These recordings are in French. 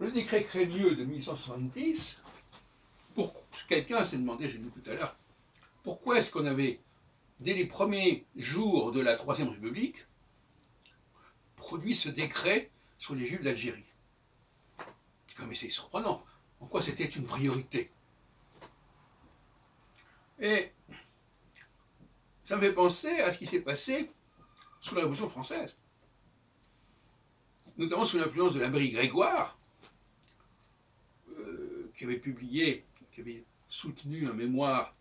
le décret Crémieux de 1870, pour, quelqu'un s'est demandé, j'ai dit tout à l'heure, pourquoi est-ce qu'on avait, dès les premiers jours de la Troisième République, produit ce décret sur les Juifs d'Algérie? C'est surprenant. En quoi c'était une priorité? Et ça me fait penser à ce qui s'est passé sous la Révolution française, notamment sous l'influence de l'Amérique Grégoire, qui avait publié, qui avait soutenu un mémoire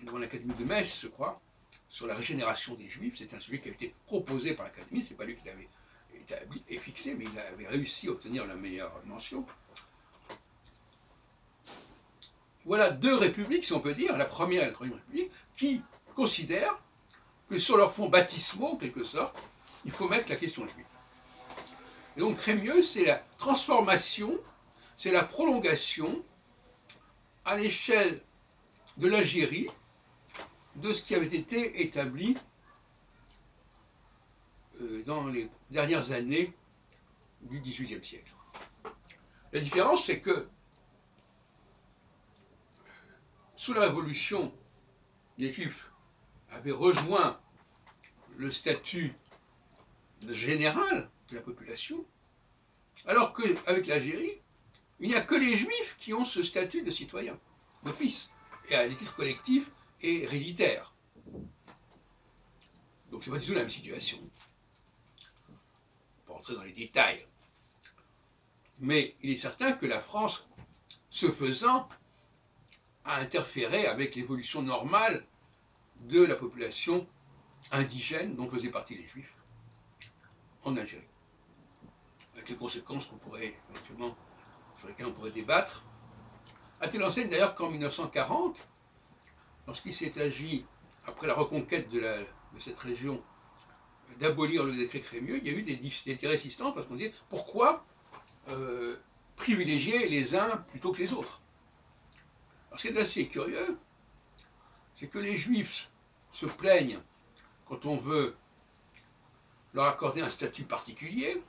devant l'Académie de Metz, je crois, sur la régénération des Juifs. C'est un sujet qui a été proposé par l'Académie, c'est pas lui qui l'avait établi et fixé, mais il avait réussi à obtenir la meilleure mention. Voilà deux républiques, si on peut dire, la première et la troisième république, qui considèrent que sur leur fond baptismaux, en quelque sorte, il faut mettre la question juive. Et donc Crémieux, c'est la transformation, c'est la prolongation à l'échelle de l'Algérie de ce qui avait été établi euh, dans les dernières années du XVIIIe siècle. La différence, c'est que sous la Révolution, les Juifs avait rejoint le statut général de la population, alors qu'avec l'Algérie, il n'y a que les juifs qui ont ce statut de citoyen, d'office, et à des titres collectifs et héréditaires. Donc c'est pas du tout la même situation. On pas rentrer dans les détails. Mais il est certain que la France, ce faisant, a interféré avec l'évolution normale de la population indigène dont faisaient partie les juifs en Algérie. Avec les conséquences qu'on pourrait éventuellement, sur lesquelles on pourrait débattre. A-t-il enseigne d'ailleurs qu'en 1940, lorsqu'il s'est agi, après la reconquête de, cette région, d'abolir le décret Crémieux, il y a eu des, des résistants parce qu'on disait pourquoi euh, privilégier les uns plutôt que les autres? Alors ce qui est assez curieux, c'est que les juifs se plaignent quand on veut leur accorder un statut particulier,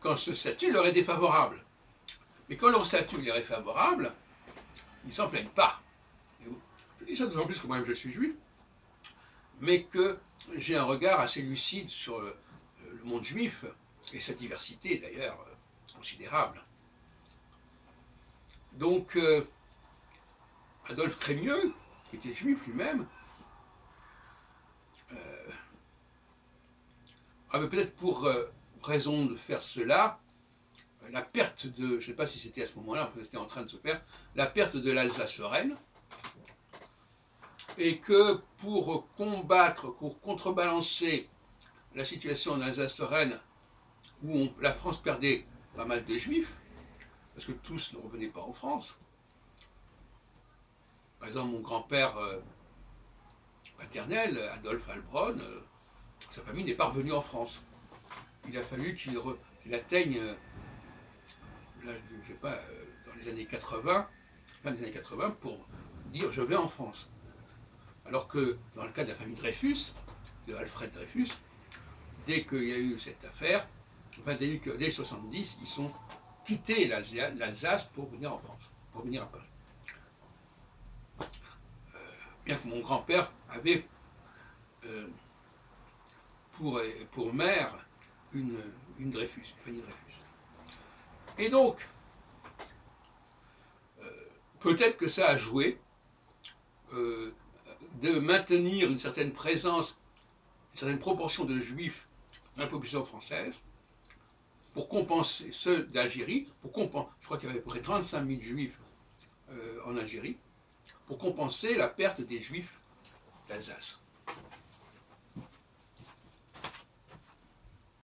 quand ce statut leur est défavorable. Mais quand leur statut leur est favorable, ils s'en plaignent pas. Je dis ça d'autant plus que moi-même je suis juif, mais que j'ai un regard assez lucide sur euh, le monde juif, et sa diversité d'ailleurs euh, considérable. Donc, euh, Adolphe Crémieux, qui était juif lui-même, avait peut-être pour raison de faire cela la perte de, je ne sais pas si c'était à ce moment-là, c'était en train de se faire, la perte de l'Alsace-Lorraine, et que pour combattre, pour contrebalancer la situation en Alsace-Lorraine, où la France perdait pas mal de juifs, parce que tous ne revenaient pas en France, par exemple, mon grand-père euh, paternel, Adolphe Albron, euh, sa famille n'est pas revenue en France. Il a fallu qu'il atteigne, euh, je sais pas, dans les années 80, fin des années 80, pour dire je vais en France. Alors que dans le cas de la famille Dreyfus, de Alfred Dreyfus, dès qu'il y a eu cette affaire, enfin dès, dès 70, ils sont quittés l'Alsace pour venir en France, pour venir à Paris bien que mon grand-père avait euh, pour, pour mère une, une Dreyfus, Fanny Dreyfus. Et donc, euh, peut-être que ça a joué euh, de maintenir une certaine présence, une certaine proportion de juifs dans la population française, pour compenser ceux d'Algérie, pour compenser, je crois qu'il y avait à peu près 35 000 juifs en Algérie, pour compenser la perte des Juifs d'Alsace.